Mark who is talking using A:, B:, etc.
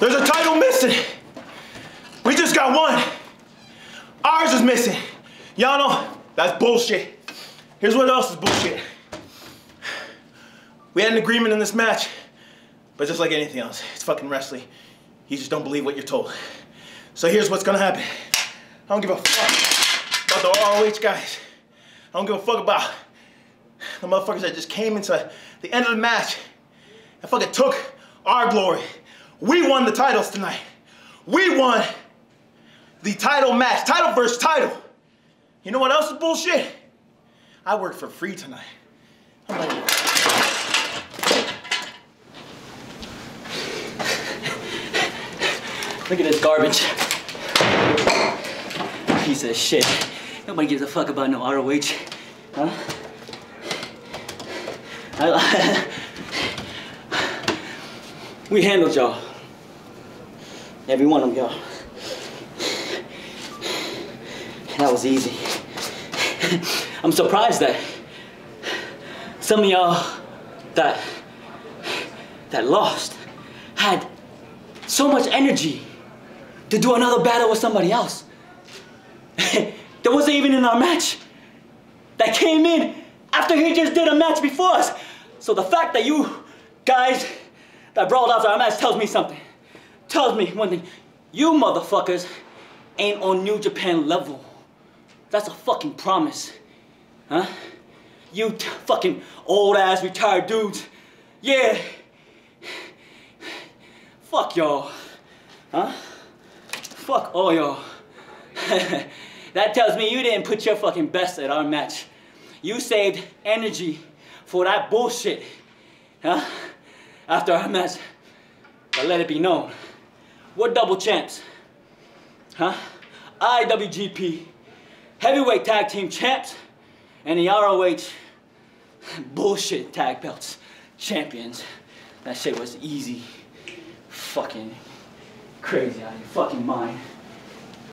A: There's a title missing. We just got one. Ours is missing. Y'all know that's bullshit. Here's what else is bullshit. We had an agreement in this match, but just like anything else, it's fucking wrestling. You just don't believe what you're told. So here's what's gonna happen. I don't give a fuck about the ROH guys. I don't give a fuck about the motherfuckers that just came into the end of the match and fucking took our glory. We won the titles tonight. We won the title match, title versus title. You know what else is bullshit? I worked for free tonight. I'm like,
B: Look at this garbage. Piece of shit. Nobody gives a fuck about no ROH. Huh? I, we handled y'all. Every one of y'all. That was easy. I'm surprised that some of y'all that that lost had so much energy to do another battle with somebody else. that wasn't even in our match. That came in after he just did a match before us. So the fact that you guys that brawled after our match tells me something. Tells me one thing. You motherfuckers ain't on New Japan level. That's a fucking promise. Huh? You fucking old ass retired dudes. Yeah. Fuck y'all. Huh? Fuck all y'all. that tells me you didn't put your fucking best at our match. You saved energy for that bullshit. Huh? After our match. But let it be known. We're double champs. Huh? IWGP Heavyweight Tag Team Champs and the ROH bullshit tag belts champions. That shit was easy. Fucking crazy out of your fucking mind.